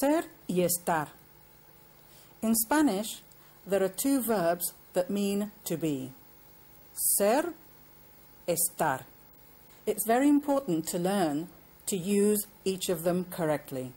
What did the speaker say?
ser y estar. In Spanish, there are two verbs that mean to be. Ser, estar. It's very important to learn to use each of them correctly.